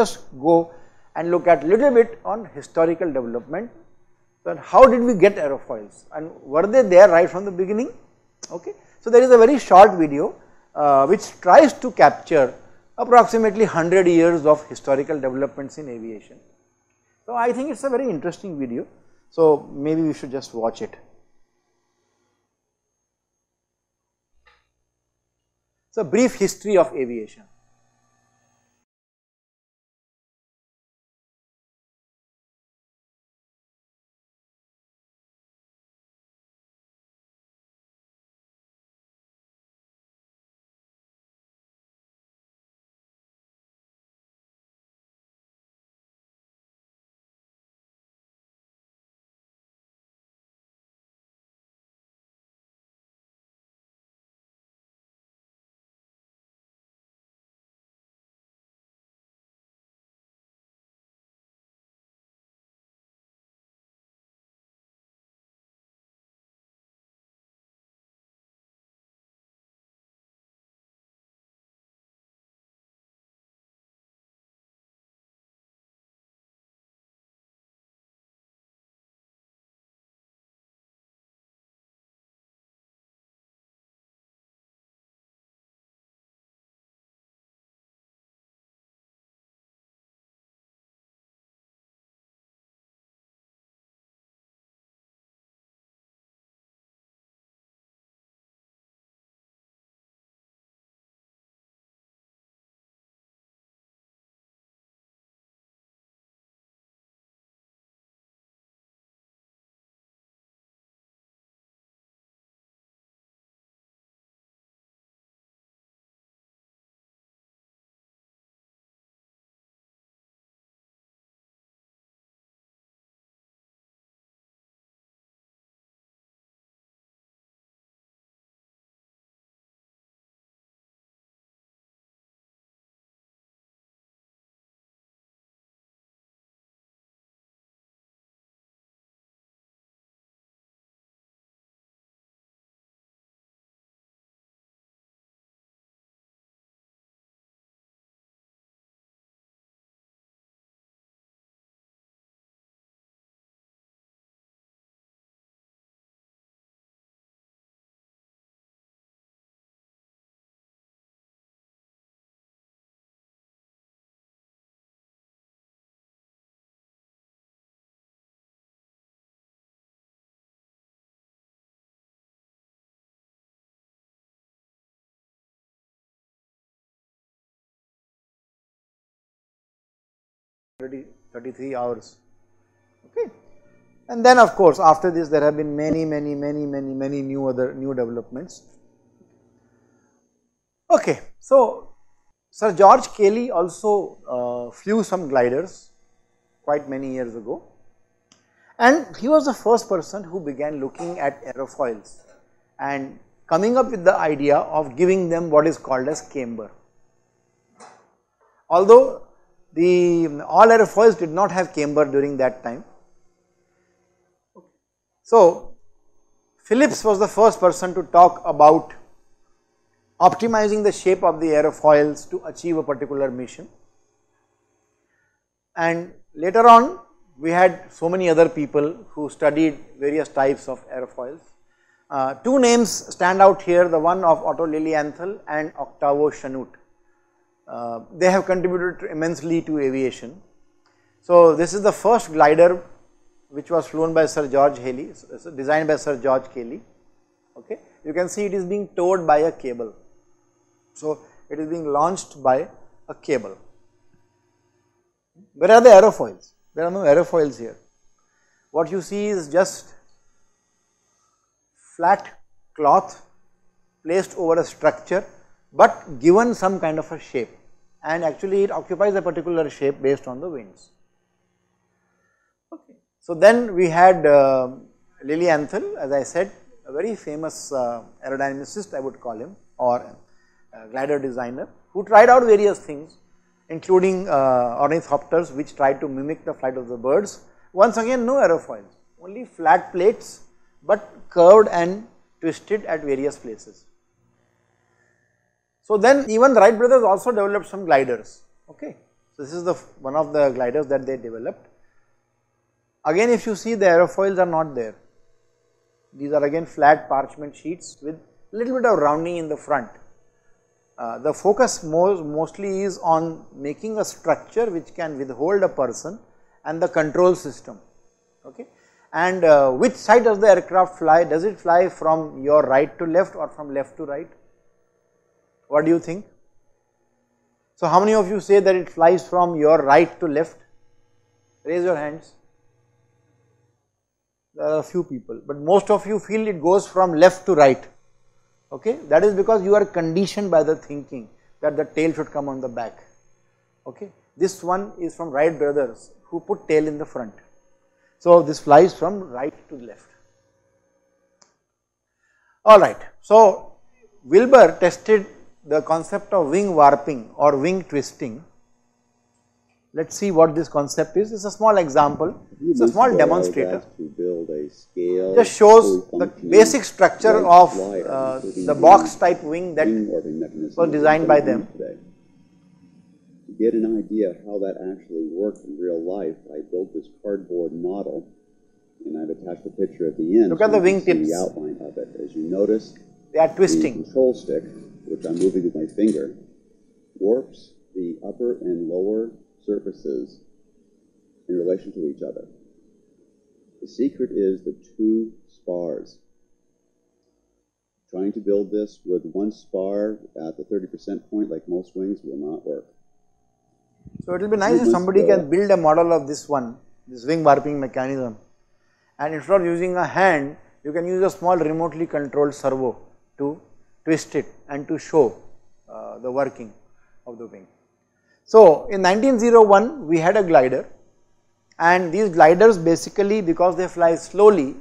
Just go and look at little bit on historical development. So, how did we get aerofoils and were they there right from the beginning? Okay. So, there is a very short video uh, which tries to capture approximately 100 years of historical developments in aviation. So, I think it is a very interesting video. So, maybe we should just watch it. So, brief history of aviation. Already 33 hours. Okay? And then of course after this there have been many many many many many new other new developments. Okay. So sir george cayley also uh, flew some gliders quite many years ago. And he was the first person who began looking at aerofoils and coming up with the idea of giving them what is called as camber. Although the all aerofoils did not have camber during that time. So, Phillips was the first person to talk about optimizing the shape of the aerofoils to achieve a particular mission. And later on we had so many other people who studied various types of aerofoils. Uh, two names stand out here the one of Otto Lilienthal and Octave Chanute. Uh, they have contributed immensely to aviation. So, this is the first glider which was flown by Sir George Cayley, designed by Sir George Cayley. Okay. You can see it is being towed by a cable. So, it is being launched by a cable. Where are the aerofoils? There are no aerofoils here. What you see is just flat cloth placed over a structure but given some kind of a shape. And actually it occupies a particular shape based on the winds. Okay. So then we had uh, Lilienthal as I said a very famous uh, aerodynamicist I would call him or glider designer who tried out various things including uh, ornithopters which tried to mimic the flight of the birds. Once again no aerofoils, only flat plates but curved and twisted at various places. So then even Wright brothers also developed some gliders, okay. So this is the one of the gliders that they developed. Again if you see the aerofoils are not there, these are again flat parchment sheets with little bit of rounding in the front. Uh, the focus most, mostly is on making a structure which can withhold a person and the control system. Okay. And uh, which side does the aircraft fly? Does it fly from your right to left or from left to right what do you think? So how many of you say that it flies from your right to left? Raise your hands. There are a few people but most of you feel it goes from left to right. Okay? That is because you are conditioned by the thinking that the tail should come on the back. Okay? This one is from Wright brothers who put tail in the front. So this flies from right to left. All right. So Wilbur tested the concept of wing warping or wing twisting let us see what this concept is. It is a small example, it is a small demonstrator. Just shows the basic structure of uh, the box type wing that was designed by them. To get an idea of how that actually worked in real life, I built this cardboard model and I've attached a picture at the end. Look so at the wing tips. The outline of it. As you notice, they are twisting. The control stick, which I'm moving with my finger, warps the upper and lower surfaces in relation to each other. The secret is the two spars. Trying to build this with one spar at the 30% point like most wings will not work. So it will be nice if somebody can build a model of this one, this wing warping mechanism and instead of using a hand, you can use a small remotely controlled servo to twist it and to show uh, the working of the wing. So in 1901 we had a glider and these gliders basically because they fly slowly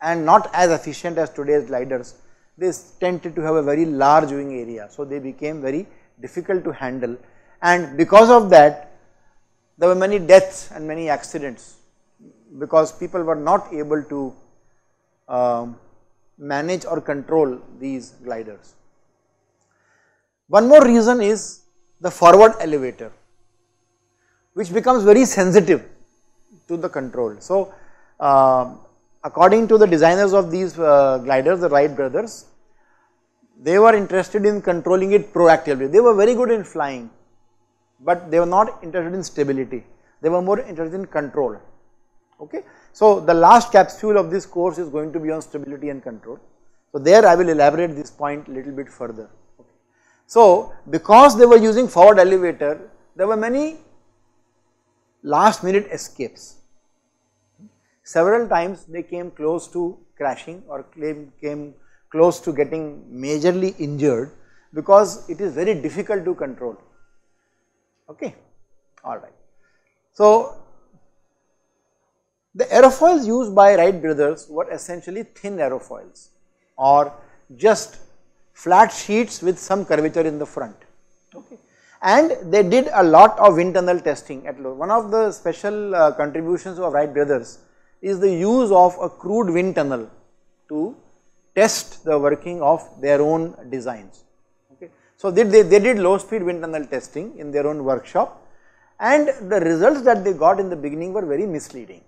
and not as efficient as today's gliders they tended to have a very large wing area so they became very difficult to handle and because of that there were many deaths and many accidents because people were not able to um, manage or control these gliders. One more reason is the forward elevator which becomes very sensitive to the control. So, uh, according to the designers of these uh, gliders the Wright brothers they were interested in controlling it proactively. They were very good in flying but they were not interested in stability, they were more interested in control. Okay. So, the last capsule of this course is going to be on stability and control. So, there I will elaborate this point little bit further. So, because they were using forward elevator, there were many last minute escapes. Several times they came close to crashing or came, came close to getting majorly injured because it is very difficult to control. Okay, alright. So, the aerofoils used by Wright brothers were essentially thin aerofoils or just flat sheets with some curvature in the front. Okay. And they did a lot of wind tunnel testing at low. One of the special uh, contributions of Wright brothers is the use of a crude wind tunnel to test the working of their own designs. Okay. So, they, they, they did low speed wind tunnel testing in their own workshop and the results that they got in the beginning were very misleading.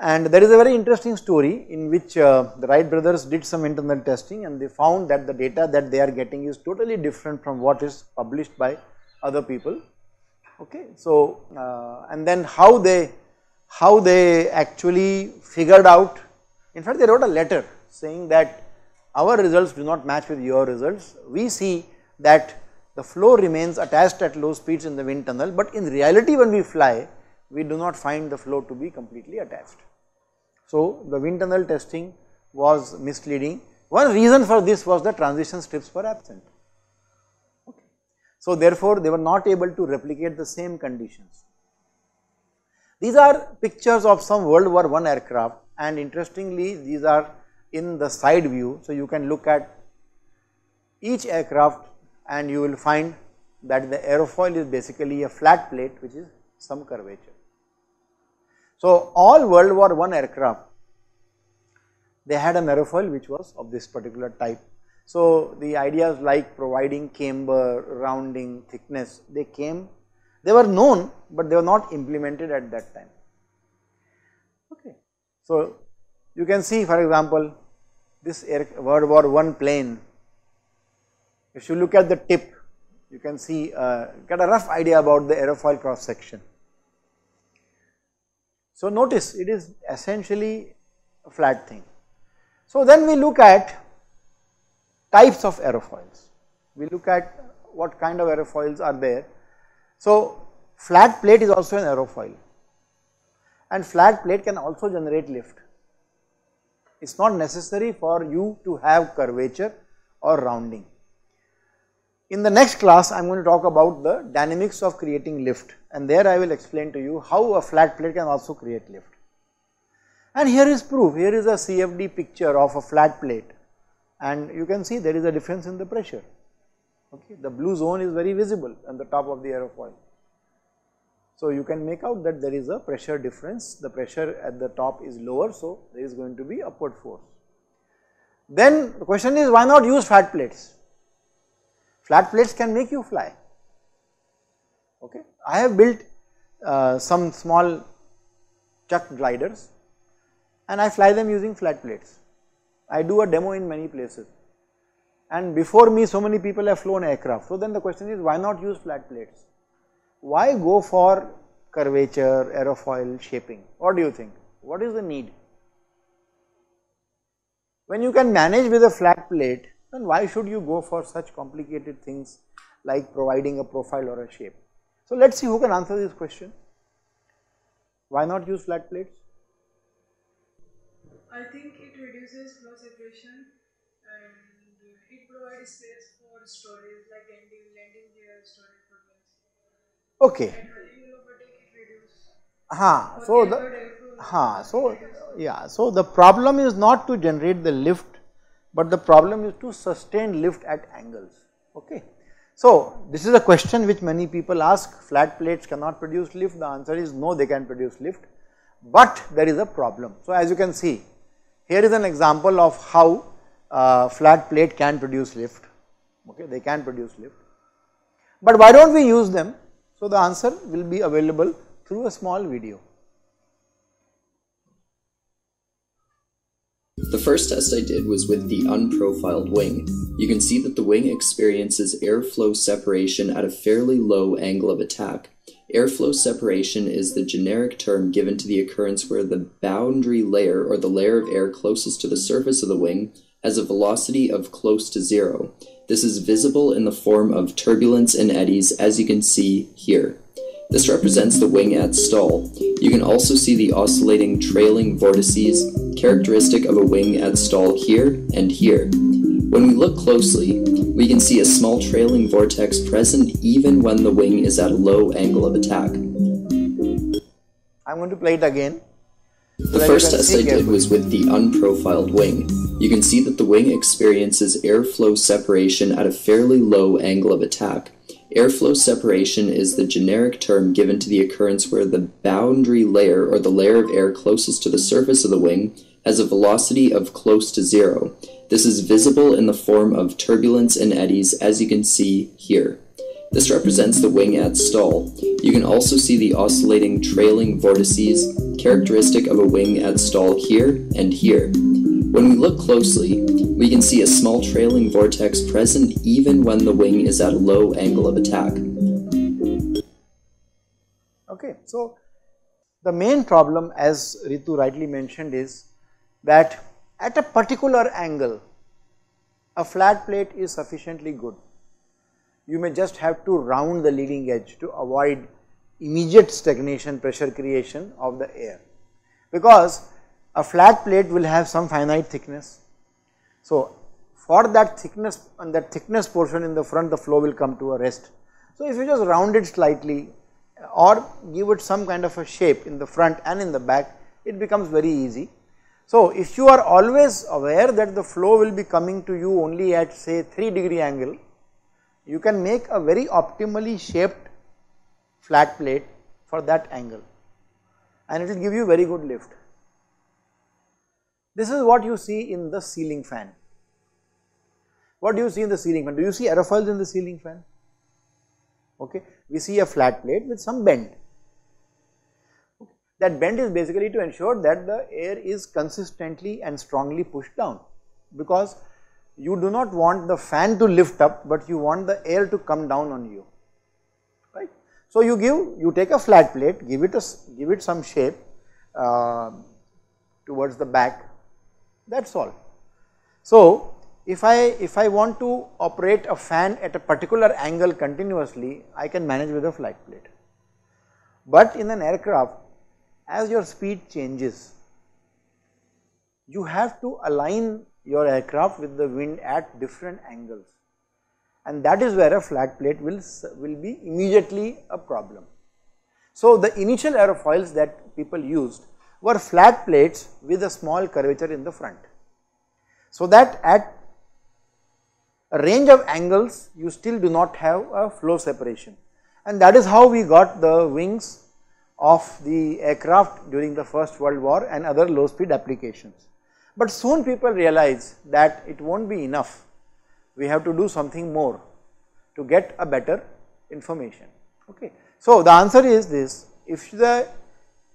And there is a very interesting story in which uh, the Wright brothers did some internal testing and they found that the data that they are getting is totally different from what is published by other people. Okay, so uh, and then how they how they actually figured out. In fact, they wrote a letter saying that our results do not match with your results. We see that the flow remains attached at low speeds in the wind tunnel, but in reality, when we fly, we do not find the flow to be completely attached. So, the wind tunnel testing was misleading. One reason for this was the transition strips were absent. So, therefore, they were not able to replicate the same conditions. These are pictures of some World War I aircraft and interestingly these are in the side view. So, you can look at each aircraft and you will find that the aerofoil is basically a flat plate which is some curvature. So, all World War I aircraft they had an aerofoil which was of this particular type. So, the ideas like providing camber, rounding, thickness they came they were known, but they were not implemented at that time. Okay. So, you can see for example, this Air World War One plane, if you look at the tip, you can see uh, get a rough idea about the aerofoil cross section. So, notice it is essentially a flat thing. So, then we look at types of aerofoils, we look at what kind of aerofoils are there so, flat plate is also an aerofoil and flat plate can also generate lift. It is not necessary for you to have curvature or rounding. In the next class I am going to talk about the dynamics of creating lift and there I will explain to you how a flat plate can also create lift. And here is proof, here is a CFD picture of a flat plate and you can see there is a difference in the pressure okay. The blue zone is very visible on the top of the aerofoil. So, you can make out that there is a pressure difference, the pressure at the top is lower, so there is going to be upward force. Then the question is why not use flat plates? Flat plates can make you fly, okay. I have built uh, some small chuck gliders and I fly them using flat plates. I do a demo in many places and before me so many people have flown aircraft. So then the question is why not use flat plates? Why go for curvature, aerofoil, shaping? What do you think? What is the need? When you can manage with a flat plate, then why should you go for such complicated things like providing a profile or a shape? So let us see who can answer this question. Why not use flat plates? I think it reduces flow separation provide space for storage, like landing, landing gear storage problems. Okay. Ha, so the ha, so yeah, so the problem is not to generate the lift, but the problem is to sustain lift at angles. Okay. So this is a question which many people ask. Flat plates cannot produce lift. The answer is no, they can produce lift, but there is a problem. So as you can see, here is an example of how uh, flat plate can produce lift, okay, they can produce lift. But why do not we use them? So, the answer will be available through a small video. The first test I did was with the unprofiled wing. You can see that the wing experiences airflow separation at a fairly low angle of attack. Airflow separation is the generic term given to the occurrence where the boundary layer or the layer of air closest to the surface of the wing has a velocity of close to zero. This is visible in the form of turbulence and eddies as you can see here. This represents the wing at stall. You can also see the oscillating trailing vortices characteristic of a wing at stall here and here. When we look closely, we can see a small trailing vortex present even when the wing is at a low angle of attack. I'm going to play it again. The first test I did was with the unprofiled wing. You can see that the wing experiences airflow separation at a fairly low angle of attack. Airflow separation is the generic term given to the occurrence where the boundary layer or the layer of air closest to the surface of the wing has a velocity of close to zero. This is visible in the form of turbulence and eddies as you can see here. This represents the wing at stall. You can also see the oscillating trailing vortices characteristic of a wing at stall here and here. When we look closely, we can see a small trailing vortex present even when the wing is at a low angle of attack. Okay, so the main problem as Ritu rightly mentioned is that at a particular angle a flat plate is sufficiently good you may just have to round the leading edge to avoid immediate stagnation pressure creation of the air because a flat plate will have some finite thickness. So, for that thickness and that thickness portion in the front the flow will come to a rest. So, if you just round it slightly uh, or give it some kind of a shape in the front and in the back, it becomes very easy. So, if you are always aware that the flow will be coming to you only at say 3 degree angle, you can make a very optimally shaped flat plate for that angle and it will give you very good lift. This is what you see in the ceiling fan. What do you see in the ceiling fan? Do you see aerofoils in the ceiling fan? Okay. We see a flat plate with some bend. Okay. That bend is basically to ensure that the air is consistently and strongly pushed down because you do not want the fan to lift up, but you want the air to come down on you, right. So, you give, you take a flat plate, give it a, give it some shape uh, towards the back, that is all. So, if I, if I want to operate a fan at a particular angle continuously, I can manage with a flat plate. But in an aircraft, as your speed changes, you have to align your aircraft with the wind at different angles and that is where a flat plate will, will be immediately a problem. So, the initial aerofoils that people used were flat plates with a small curvature in the front. So, that at a range of angles you still do not have a flow separation and that is how we got the wings of the aircraft during the first world war and other low speed applications. But soon people realize that it not be enough, we have to do something more to get a better information. Okay. So, the answer is this, if the,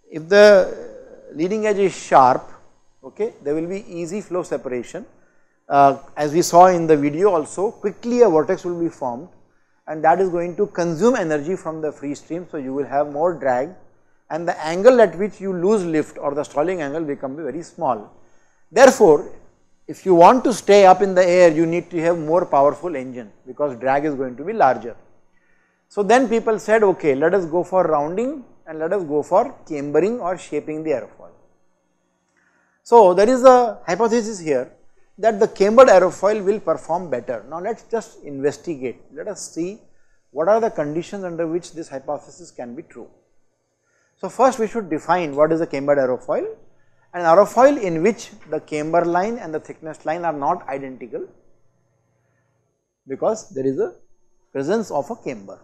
if the leading edge is sharp, okay, there will be easy flow separation. Uh, as we saw in the video also, quickly a vortex will be formed and that is going to consume energy from the free stream. So, you will have more drag and the angle at which you lose lift or the stalling angle become very small. Therefore, if you want to stay up in the air, you need to have more powerful engine because drag is going to be larger. So then people said, okay, let us go for rounding and let us go for cambering or shaping the aerofoil. So there is a hypothesis here that the cambered aerofoil will perform better. Now let us just investigate, let us see what are the conditions under which this hypothesis can be true. So first we should define what is a cambered aerofoil an aerofoil in which the camber line and the thickness line are not identical because there is a presence of a camber,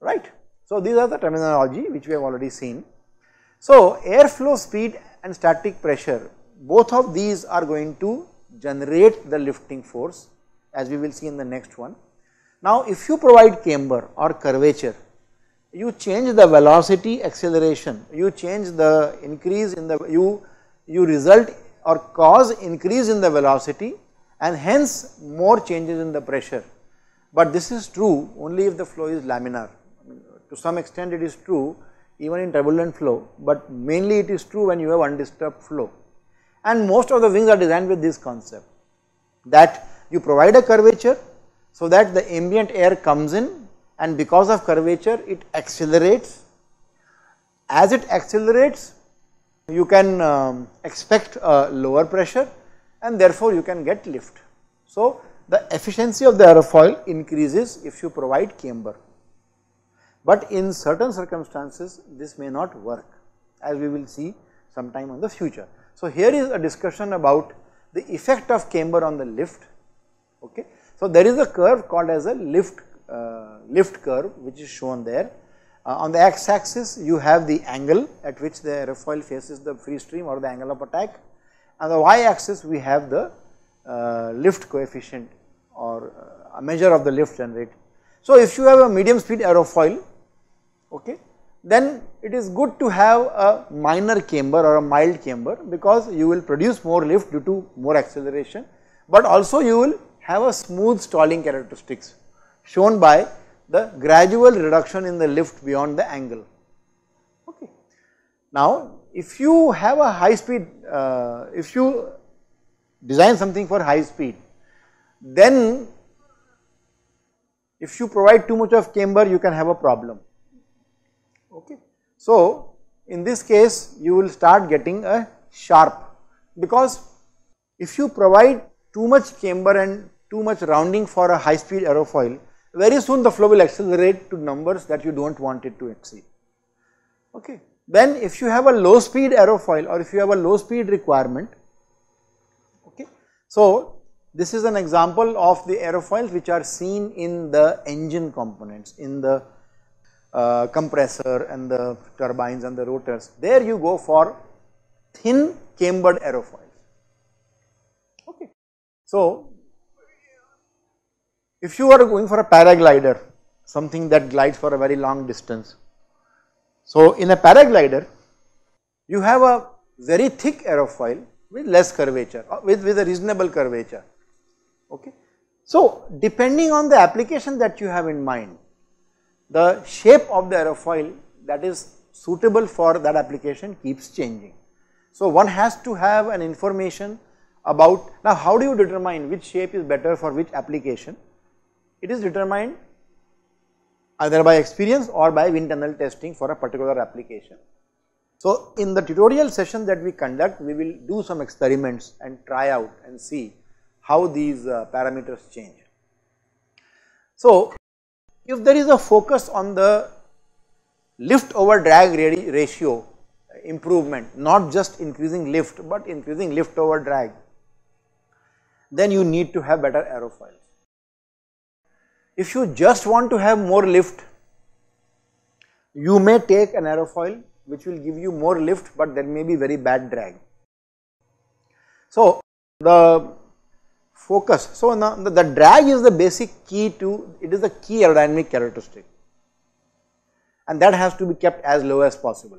right. So, these are the terminology which we have already seen. So, airflow speed and static pressure both of these are going to generate the lifting force as we will see in the next one. Now, if you provide camber or curvature you change the velocity acceleration, you change the increase in the, you, you result or cause increase in the velocity and hence more changes in the pressure. But this is true only if the flow is laminar. To some extent it is true even in turbulent flow, but mainly it is true when you have undisturbed flow. And most of the wings are designed with this concept that you provide a curvature so that the ambient air comes in and because of curvature it accelerates. As it accelerates you can um, expect a lower pressure and therefore you can get lift. So, the efficiency of the aerofoil increases if you provide camber, but in certain circumstances this may not work as we will see sometime in the future. So, here is a discussion about the effect of camber on the lift. Okay. So, there is a curve called as a lift uh, lift curve which is shown there. Uh, on the x axis you have the angle at which the airfoil faces the free stream or the angle of attack. On the y axis we have the uh, lift coefficient or a measure of the lift generated. So, if you have a medium speed aerofoil okay, then it is good to have a minor camber or a mild camber because you will produce more lift due to more acceleration, but also you will have a smooth stalling characteristics shown by the gradual reduction in the lift beyond the angle. Okay. Now, if you have a high speed, uh, if you design something for high speed, then if you provide too much of camber, you can have a problem. Okay. So, in this case, you will start getting a sharp because if you provide too much camber and too much rounding for a high speed aerofoil, very soon the flow will accelerate to numbers that you do not want it to exceed. Okay. Then if you have a low speed aerofoil or if you have a low speed requirement, okay. So this is an example of the aerofoils which are seen in the engine components, in the uh, compressor and the turbines and the rotors. There you go for thin cambered aerofoils. Okay. So if you are going for a paraglider, something that glides for a very long distance. So in a paraglider, you have a very thick aerofoil with less curvature, uh, with, with a reasonable curvature. Okay. So depending on the application that you have in mind, the shape of the aerofoil that is suitable for that application keeps changing. So one has to have an information about, now how do you determine which shape is better for which application? It is determined either by experience or by wind tunnel testing for a particular application. So in the tutorial session that we conduct, we will do some experiments and try out and see how these uh, parameters change. So if there is a focus on the lift over drag ratio improvement, not just increasing lift, but increasing lift over drag, then you need to have better aerofoils. If you just want to have more lift, you may take an aerofoil which will give you more lift but there may be very bad drag. So the focus, so now the, the drag is the basic key to, it is the key aerodynamic characteristic and that has to be kept as low as possible.